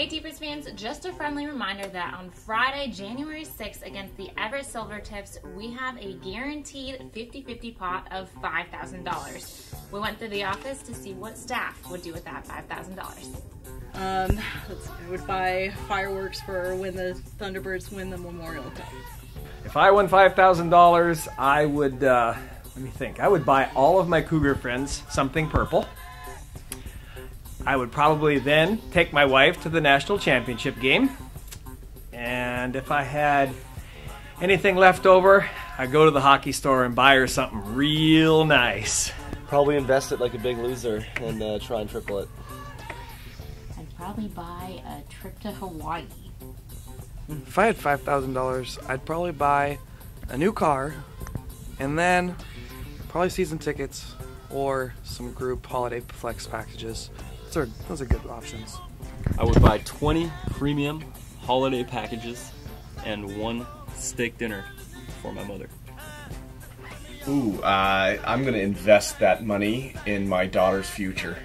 Hey T-Birds fans, just a friendly reminder that on Friday, January 6th against the Everett Silvertips, we have a guaranteed 50-50 pot of $5,000. We went through the office to see what staff would do with that $5,000. Um, let's see, I would buy fireworks for when the Thunderbirds win the Memorial Cup. If I won $5,000, I would, uh, let me think, I would buy all of my Cougar friends something purple. I would probably then take my wife to the national championship game. And if I had anything left over, I'd go to the hockey store and buy her something real nice. Probably invest it like a big loser and uh, try and triple it. I'd probably buy a trip to Hawaii. If I had $5,000, I'd probably buy a new car and then probably season tickets or some group holiday flex packages. Those are, those are good options. I would buy 20 premium holiday packages and one steak dinner for my mother. Ooh, uh, I'm going to invest that money in my daughter's future.